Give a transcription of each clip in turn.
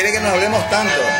quiere que nos hablemos tanto.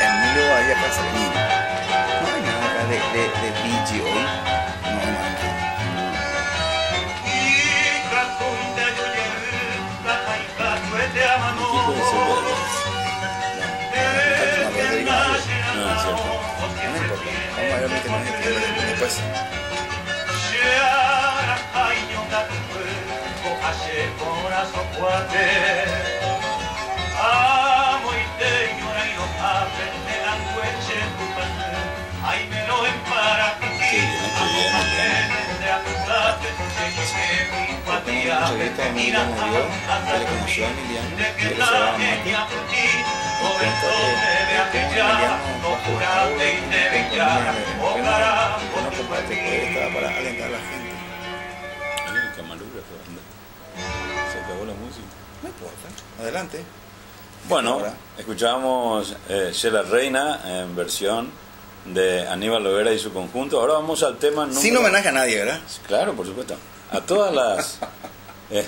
Emilio Bahía Casalín. No hay nada acá de, de, de BG hoy. No hay nada. ¿Qué puede ser de No, No, es cierto. no importa. Vamos a ver lo que nos escribe después. Entrevista de Emiliano que le conoció a Emiliano, que le llevaba a Mati. Y cuenta que Emiliano el agua, bueno, comparte que él estaba para alentar a la gente. Ay, el camarógrafo, anda. La música. No importa. Adelante. Bueno, escuchamos eh, Shela Reina en versión de Aníbal Lovera y su conjunto. Ahora vamos al tema número... Sin homenaje a nadie, ¿verdad? Claro, por supuesto. A todas las... eh,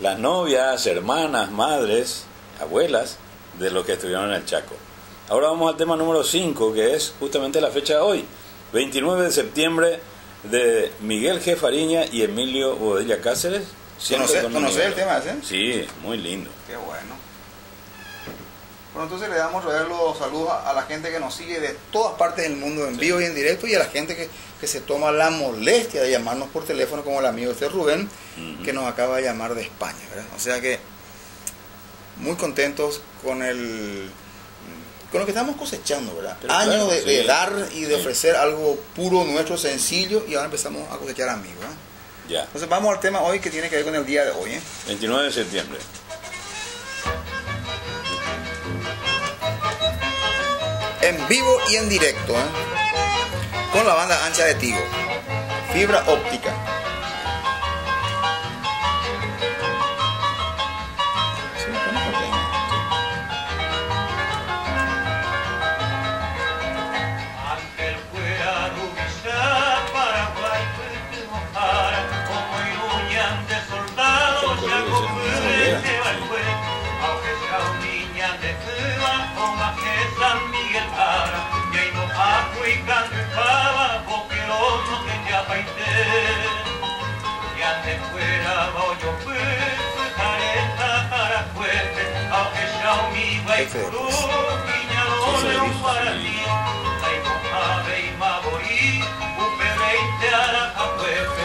las novias, hermanas, madres, abuelas de los que estuvieron en el Chaco. Ahora vamos al tema número 5, que es justamente la fecha de hoy. 29 de septiembre de Miguel G. Fariña y Emilio Bodella Cáceres. Siempre ¿Conoce- con conoce el tema ese? Sí, muy lindo. Qué bueno. Bueno, entonces le damos los saludos a, la gente que nos sigue de todas partes del mundo en vivo y en directo y a la gente que, que se toma la molestia de llamarnos por teléfono como el amigo este Rubén que nos acaba de llamar de España, ¿verdad? O sea que muy contentos con el con lo que estamos cosechando, ¿verdad? Pero Años claro, de, dar y de Sí. ofrecer algo puro, nuestro, sencillo y ahora empezamos a cosechar amigos. ¿eh? Ya, Entonces vamos al tema hoy que tiene que ver con el día de hoy. ¿eh? 29 de septiembre. en vivo y en directo, ¿eh? con la banda ancha de Tigo, fibra óptica. Sí, aunque sea un niña de Cuba, o más que San Miguel para, y ahí no ajo y canto y pava, porque el otro que ya paité. Y antes fuera bollo fuerte, careta para fuerte, aunque un curú, piña no león para ti. Ay, mojave y maborí, upe veinte a la capuepe,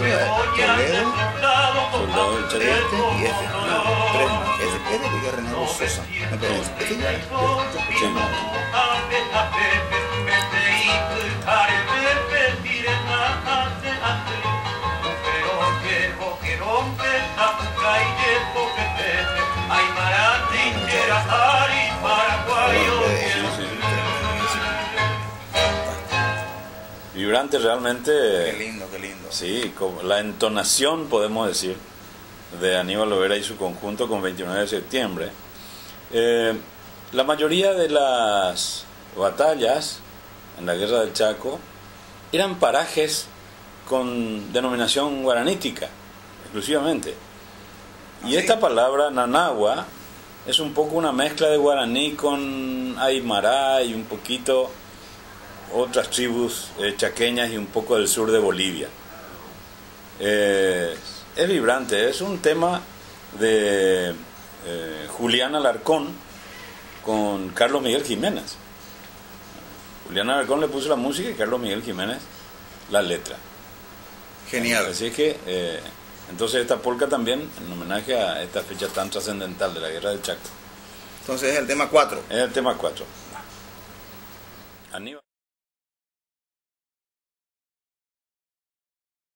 de Toledo, Soldado del este y este. No, tres más. Este, este que Renato Sosa. No, pero este Vibrante realmente. Qué lindo, qué lindo. Sí, como la entonación, podemos decir, de Aníbal Lovera y su conjunto con 29 de septiembre. Eh, la mayoría de las batallas en la guerra del Chaco eran parajes con denominación guaranítica, exclusivamente. Y ¿Ah, esta palabra nanagua es un poco una mezcla de guaraní con aymara y un poquito otras tribus eh, chaqueñas y un poco del sur de Bolivia. Eh, es vibrante, es un tema de eh, Julián Alarcón con Carlos Miguel Jiménez. Julián Alarcón le puso la música y Carlos Miguel Jiménez la letra. Genial. Así es que, eh, entonces esta polca también, en homenaje a esta fecha tan trascendental de la guerra del Chaco. Entonces es el tema 4. Es el tema 4. Aníbal.